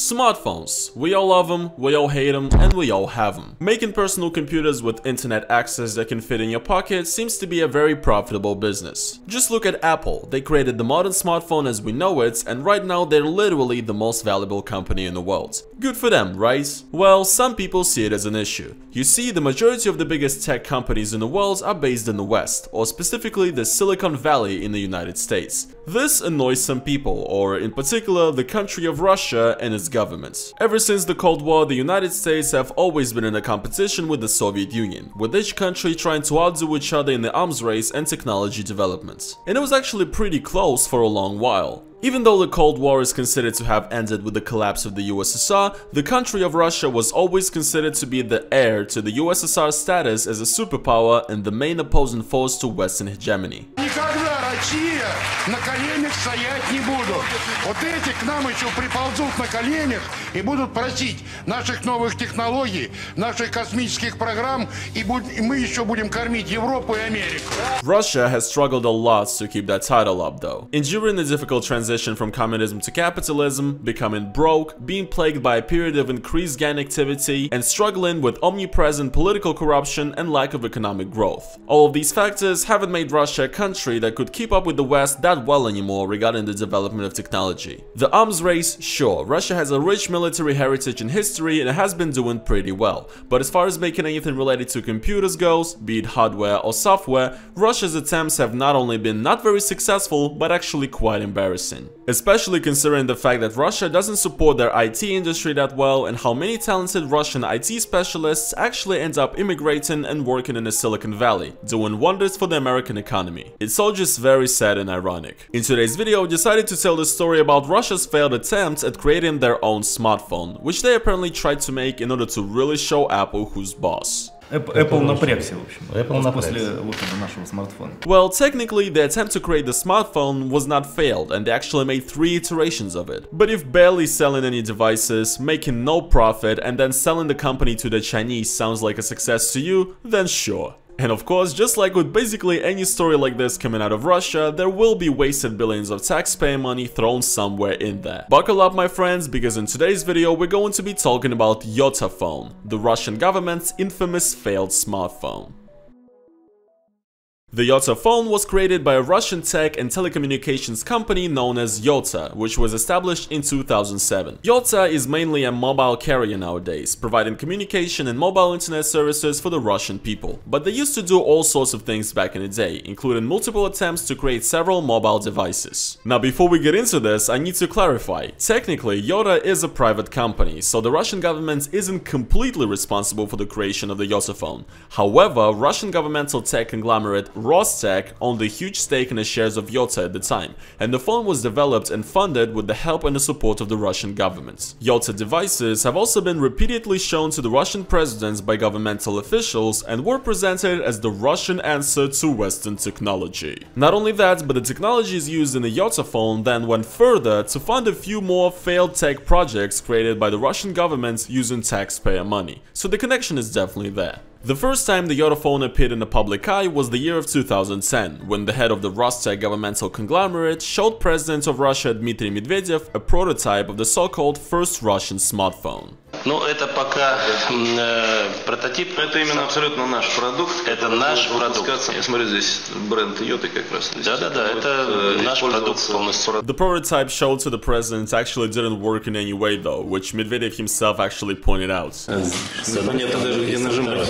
Smartphones. We all love them, we all hate them, and we all have them. Making personal computers with internet access that can fit in your pocket seems to be a very profitable business. Just look at Apple. They created the modern smartphone as we know it, and right now they're literally the most valuable company in the world. Good for them, right? Well, some people see it as an issue. You see, the majority of the biggest tech companies in the world are based in the West, or specifically the Silicon Valley in the United States. This annoys some people, or in particular the country of Russia and its government. Ever since the Cold War, the United States have always been in a competition with the Soviet Union, with each country trying to outdo each other in the arms race and technology development. And it was actually pretty close for a long while. Even though the Cold War is considered to have ended with the collapse of the USSR, the country of Russia was always considered to be the heir to the USSR's status as a superpower and the main opposing force to Western hegemony. Россия на коленях стоять не будут. Вот эти к нам еще приползут на коленях и будут просить наших новых технологий, наших космических программ, и, буд- и мы еще будем кормить Европу и Америку. Russia has struggled a lot to keep that title up though. Enduring the difficult transition from communism to capitalism, becoming broke, being plagued by a period of increased gang activity, and struggling with omnipresent political corruption and lack of economic growth. All of these factors haven't made Russia a country that could keep up with the West that well anymore regarding the development of technology. The arms race, sure, Russia has a rich military heritage and history and it has been doing pretty well, but as far as making anything related to computers goes, be it hardware or software, Russia's attempts have not only been not very successful, but actually quite embarrassing. Especially considering the fact that Russia doesn't support their IT industry that well and how many talented Russian IT specialists actually end up immigrating and working in the Silicon Valley, doing wonders for the American economy. It's all just very sad and ironic. In today's video, I decided to tell the story about Russia's failed attempt at creating their own smartphone, which they apparently tried to make in order to really show Apple who's boss. Apple, Apple напрягся, в общем. Apple Вот после напрягся. выхода нашего смартфона. Well, technically, the attempt to create the smartphone was not failed, and they actually made three iterations of it. But if barely selling any devices, making no profit, and then selling the company to the Chinese sounds like a success to you, then sure. And of course, just like with basically any story like this coming out of Russia, there will be wasted billions of taxpayer money thrown somewhere in there. Buckle up my friends, because in today's video we're going to be talking about Yota Phone, the Russian government's infamous failed smartphone. The Yota phone was created by a Russian tech and telecommunications company known as Yota, which was established in 2007. Yota is mainly a mobile carrier nowadays, providing communication and mobile internet services for the Russian people. But they used to do all sorts of things back in the day, including multiple attempts to create several mobile devices. Now before we get into this, I need to clarify. Technically, Yota is a private company, so the Russian government isn't completely responsible for the creation of the Yota phone. However, Russian governmental tech conglomerate Rostec owned a huge stake in the shares of Yota at the time, and the phone was developed and funded with the help and the support of the Russian government. Yota devices have also been repeatedly shown to the Russian presidents by governmental officials and were presented as the Russian answer to Western technology. Not only that, but the technologies used in the Yota phone then went further to fund a few more failed tech projects created by the Russian government using taxpayer money, so the connection is definitely there. The first time the Yota phone appeared in the public eye was the year of 2010, when the head of the Rostec governmental conglomerate showed President of Russia Dmitry Medvedev a prototype of the so-called first Russian smartphone. Ну, это пока м, э, прототип. Это именно абсолютно наш продукт. Это наш Будет продукт. выпускаться. Я смотрю, здесь бренд Йоты как раз. Здесь Да-да-да, будет, это э, наш продукт использоваться полностью. The prototype showed to the president actually didn't work in any way though, which Medvedev himself actually pointed out. Понятно даже, где нажимать.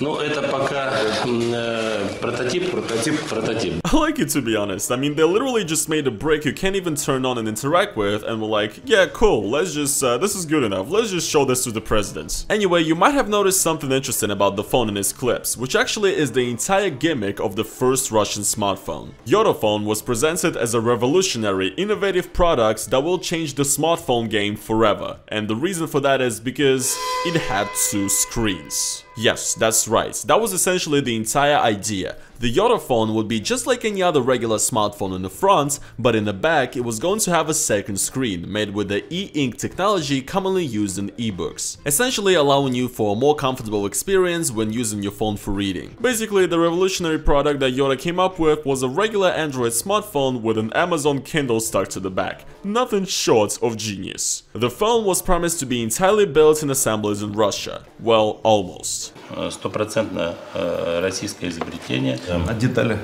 Ну, это пока э, прототип. Прототип. Прототип. I like it, to be honest. I mean, they literally just made a break you can't even turn on and interact with, and were like, yeah, cool, let's just, uh, this is good enough, let's just show this to the president. Anyway, you might have noticed something interesting about the phone in his clips, which actually is the entire gimmick of the first Russian smartphone. Yotaphone was presented as a revolutionary, innovative product that will change the smartphone game forever, and the reason for that is because it had two screens. Yes, that's right. That was essentially the entire idea. The Yota phone would be just like any other regular smartphone in the front, but in the back it was going to have a second screen, made with the e-ink technology commonly used in ebooks, essentially allowing you for a more comfortable experience when using your phone for reading. Basically, the revolutionary product that Yota came up with was a regular Android smartphone with an Amazon Kindle stuck to the back. Nothing short of genius. The phone was promised to be entirely built in assemblies in Russia. Well, almost. Стопроцентно э, российское изобретение. А детали?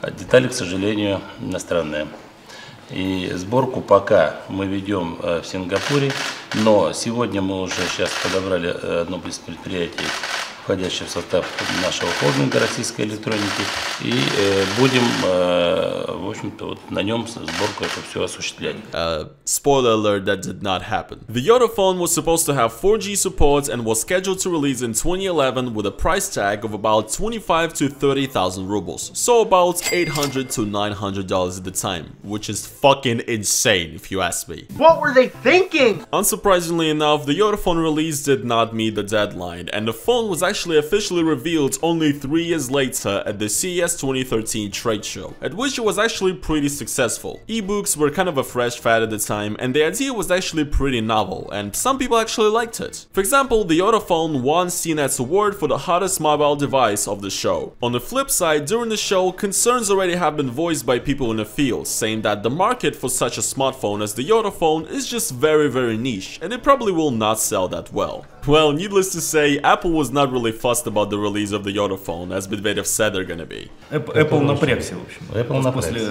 А Детали, к сожалению, иностранные. И сборку пока мы ведем э, в Сингапуре, но сегодня мы уже сейчас подобрали э, одно из предприятий, входящее в состав нашего холдинга российской электроники, и э, будем, э, в общем-то, вот на нем сборку это все осуществлять. Uh, spoiler alert, that did not happen. The Yota phone was supposed to have 4G support and was scheduled to release in 2011 with a price tag of about 25 to 30,000 rubles, so about 800 to 900 dollars at the time, which is fucking insane if you ask me. What were they thinking? Unsurprisingly enough, the Yota phone release did not meet the deadline, and the phone was actually officially revealed only 3 years later at the CES 2013 trade show, at which it was actually pretty successful. Ebooks were kind of a fresh fad at the time, and the idea was actually pretty novel, and some people actually liked it. For example, the Yota phone won CNET's award for the hottest mobile device of the show. On the flip side, during the show, concerns already have been voiced by people in the field, saying that the market for such a smartphone as the Yota phone is just very very niche, and it probably will not sell that well. Well, needless to say, Apple was not really fussed about the release of the Yota phone, as Medvedev said they're gonna be. Apple, напрягся, в общем. Apple после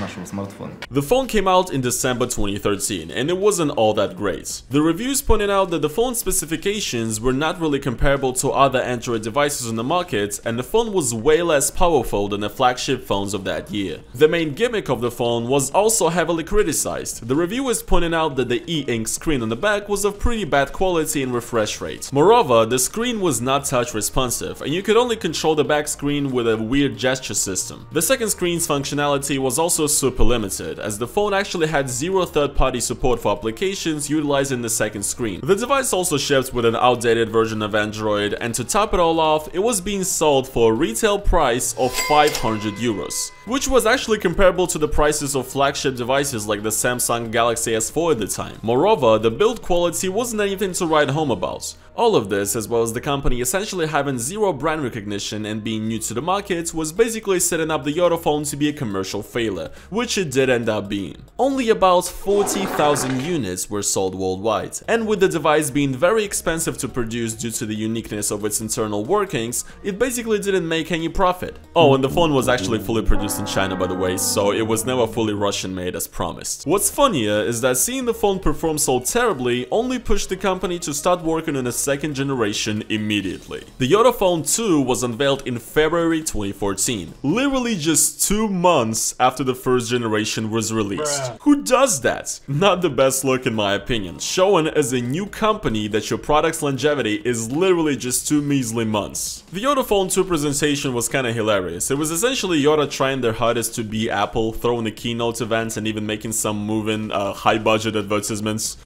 нашего смартфона. The phone came out in December 2013, and it wasn't all that great. The reviews pointed out that the phone's specifications were not really comparable to other Android devices on the market, and the phone was way less powerful than the flagship phones of that year. The main gimmick of the phone was also heavily criticized. The reviewers pointed out that the e-ink screen on the back was of pretty bad quality and refreshing refresh rate. Moreover, the screen was not touch responsive, and you could only control the back screen with a weird gesture system. The second screen's functionality was also super limited, as the phone actually had zero third-party support for applications utilizing the second screen. The device also shipped with an outdated version of Android, and to top it all off, it was being sold for a retail price of 500 euros, which was actually comparable to the prices of flagship devices like the Samsung Galaxy S4 at the time. Moreover, the build quality wasn't anything to write home about. All of this, as well as the company essentially having zero brand recognition and being new to the market, was basically setting up the Yota phone to be a commercial failure, which it did end up being. Only about 40,000 units were sold worldwide, and with the device being very expensive to produce due to the uniqueness of its internal workings, it basically didn't make any profit. Oh, and the phone was actually fully produced in China by the way, so it was never fully Russian made as promised. What's funnier is that seeing the phone perform so terribly only pushed the company to start working on a second generation immediately. The Yota Phone 2 was unveiled in February 2014, literally just two months after the first generation was released. Who does that? Not the best look in my opinion, showing as a new company that your product's longevity is literally just two measly months. The Yota Phone 2 presentation was kinda hilarious. It was essentially Yota trying their hardest to be Apple, throwing the keynote events and even making some moving uh, high budget advertisements.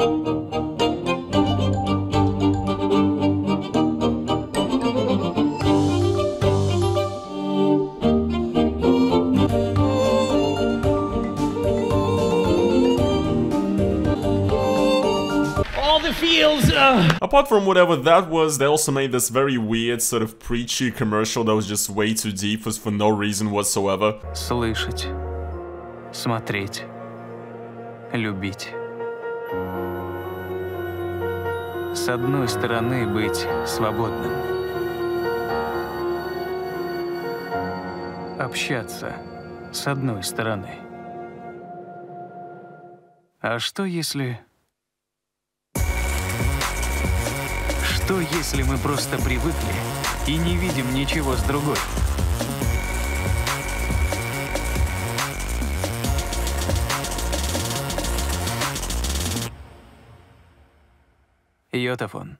Fields, uh... Apart from whatever that was, they also made this very weird sort of preachy commercial that was just way too deep for, for no reason whatsoever. слышать, смотреть, любить. С одной стороны, быть свободным. Общаться с одной стороны. А что если... Что если мы просто привыкли и не видим ничего с другой? Йотафон.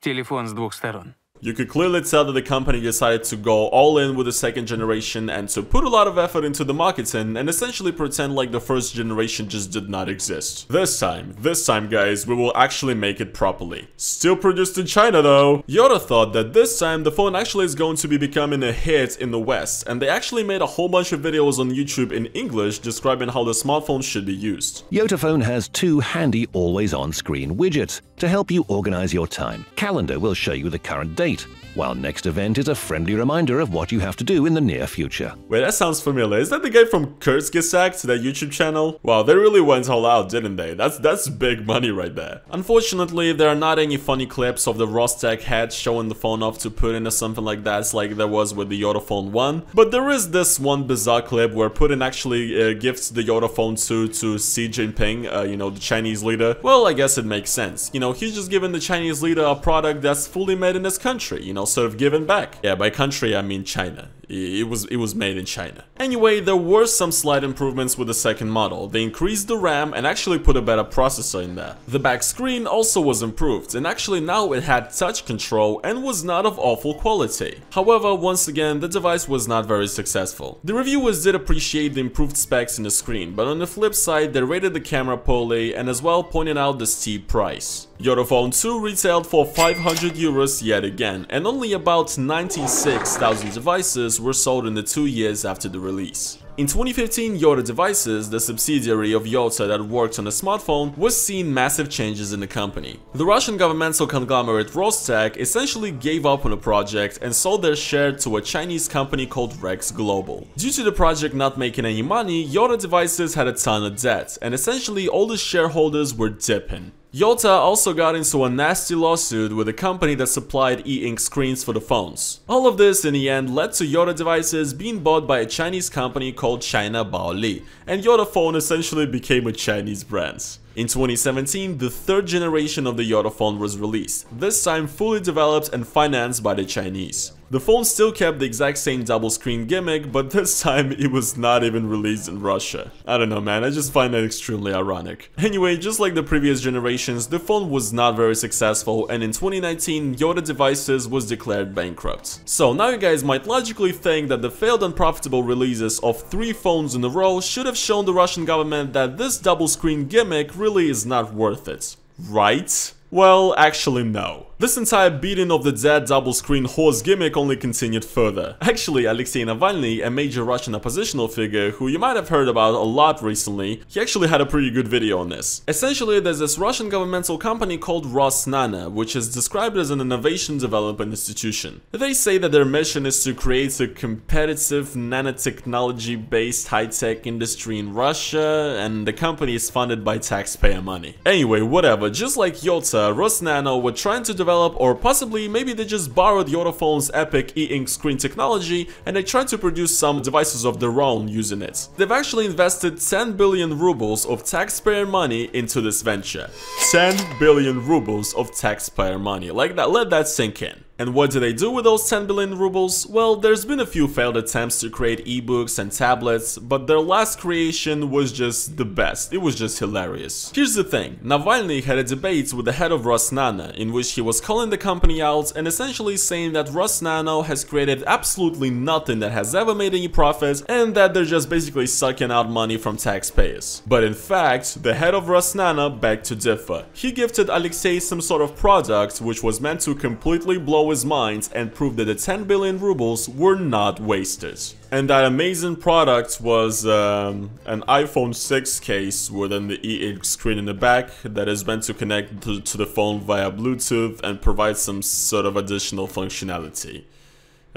Телефон с двух сторон. You could clearly tell that the company decided to go all in with the second generation and to put a lot of effort into the marketing and essentially pretend like the first generation just did not exist. This time, this time guys, we will actually make it properly. Still produced in China though. Yota thought that this time the phone actually is going to be becoming a hit in the West and they actually made a whole bunch of videos on YouTube in English describing how the smartphone should be used. Yotaphone has two handy always-on screen widgets to help you organize your time. Calendar will show you the current date, State while next event is a friendly reminder of what you have to do in the near future. Wait, that sounds familiar. Is that the guy from Kurzgesagt, that YouTube channel? Wow, they really went all out, didn't they? That's that's big money right there. Unfortunately, there are not any funny clips of the Rostec head showing the phone off to Putin or something like that, like there was with the Yotaphone 1. But there is this one bizarre clip where Putin actually uh, gifts the Yotaphone 2 to Xi Jinping, uh, you know, the Chinese leader. Well, I guess it makes sense. You know, he's just giving the Chinese leader a product that's fully made in his country, you know, sort of given back. Yeah, by country I mean China. It was it was made in China. Anyway, there were some slight improvements with the second model. They increased the RAM and actually put a better processor in there. The back screen also was improved and actually now it had touch control and was not of awful quality. However, once again, the device was not very successful. The reviewers did appreciate the improved specs in the screen, but on the flip side, they rated the camera poorly and as well pointed out the steep price. Yotaphone 2 retailed for 500 euros yet again, and only about 96,000 devices were sold in the two years after the release. In 2015, Yota Devices, the subsidiary of Yota that worked on a smartphone, was seeing massive changes in the company. The Russian governmental conglomerate Rostec essentially gave up on the project and sold their share to a Chinese company called Rex Global. Due to the project not making any money, Yota Devices had a ton of debt, and essentially all the shareholders were dipping. Yota also got into a nasty lawsuit with a company that supplied e-ink screens for the phones. All of this in the end led to Yota devices being bought by a Chinese company called China Baoli, and Yota phone essentially became a Chinese brand. In 2017, the third generation of the Yota phone was released, this time fully developed and financed by the Chinese. The phone still kept the exact same double screen gimmick, but this time it was not even released in Russia. I don't know man, I just find that extremely ironic. Anyway, just like the previous generations, the phone was not very successful and in 2019 Yota Devices was declared bankrupt. So now you guys might logically think that the failed and profitable releases of three phones in a row should have shown the Russian government that this double screen gimmick really is not worth it. Right? Well, actually no. This entire beating of the dead double screen horse gimmick only continued further. Actually, Alexei Navalny, a major Russian oppositional figure who you might have heard about a lot recently, he actually had a pretty good video on this. Essentially, there's this Russian governmental company called Rosnano, which is described as an innovation development institution. They say that their mission is to create a competitive nanotechnology-based high-tech industry in Russia, and the company is funded by taxpayer money. Anyway, whatever, just like Uh, Yota, Rosnano were trying to develop or possibly maybe they just borrowed Yotaphone's epic e-ink screen technology and they tried to produce some devices of their own using it. They've actually invested 10 billion rubles of taxpayer money into this venture. 10 billion rubles of taxpayer money. Like that, let that sink in. And what do they do with those 10 billion rubles? Well, there's been a few failed attempts to create ebooks and tablets, but their last creation was just the best. It was just hilarious. Here's the thing, Navalny had a debate with the head of Rosnano, in which he was calling the company out and essentially saying that Rosnano has created absolutely nothing that has ever made any profits and that they're just basically sucking out money from taxpayers. But in fact, the head of Rosnano begged to differ. He gifted Alexei some sort of product which was meant to completely blow his mind and prove that the 10 billion rubles were not wasted. And that amazing product was um, an iPhone 6 case with an e-ink screen in the back that is meant to connect to, to the phone via Bluetooth and provide some sort of additional functionality.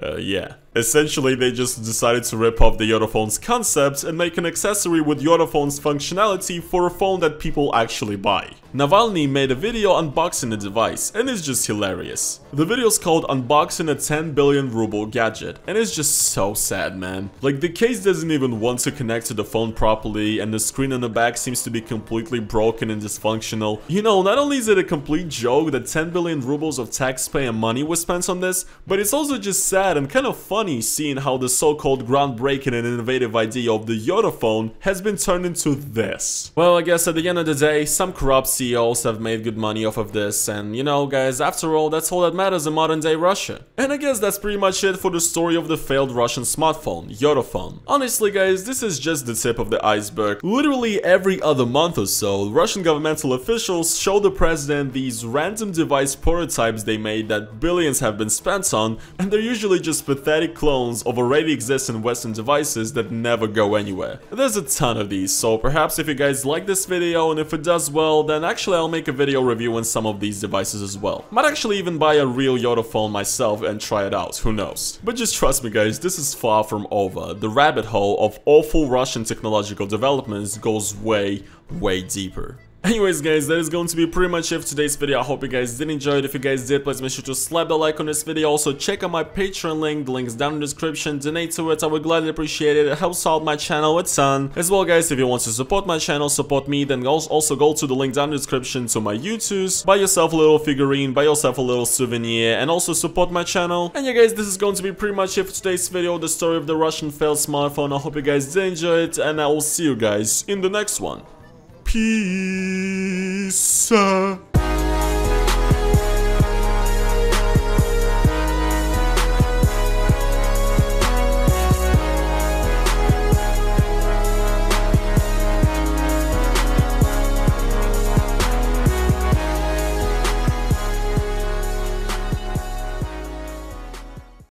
Uh, yeah. Essentially, they just decided to rip off the Yotaphone's concept and make an accessory with Yotaphone's functionality for a phone that people actually buy. Navalny made a video unboxing the device, and it's just hilarious. The video's called Unboxing a 10 billion ruble gadget, and it's just so sad, man. Like, the case doesn't even want to connect to the phone properly, and the screen on the back seems to be completely broken and dysfunctional. You know, not only is it a complete joke that 10 billion rubles of taxpayer money was spent on this, but it's also just sad and kind of funny funny seeing how the so-called groundbreaking and innovative idea of the Yota phone has been turned into this. Well, I guess at the end of the day, some corrupt CEOs have made good money off of this, and you know, guys, after all, that's all that matters in modern day Russia. And I guess that's pretty much it for the story of the failed Russian smartphone, Yota phone. Honestly, guys, this is just the tip of the iceberg. Literally every other month or so, Russian governmental officials show the president these random device prototypes they made that billions have been spent on, and they're usually just pathetic clones of already existing Western devices that never go anywhere. There's a ton of these, so perhaps if you guys like this video and if it does well, then actually I'll make a video reviewing some of these devices as well. Might actually even buy a real Yota phone myself and try it out, who knows. But just trust me guys, this is far from over. The rabbit hole of awful Russian technological developments goes way, way deeper. Anyways guys, that is going to be pretty much it for today's video. I hope you guys did enjoy it. If you guys did, please make sure to slap the like on this video. Also, check out my Patreon link. The link is down in the description. Donate to it. I would gladly appreciate it. It helps out my channel a ton. As well guys, if you want to support my channel, support me, then also go to the link down in the description to my Youtooz. Buy yourself a little figurine, buy yourself a little souvenir, and also support my channel. And yeah guys, this is going to be pretty much it for today's video. The story of the Russian failed smartphone. I hope you guys did enjoy it, and I will see you guys in the next one. Peace.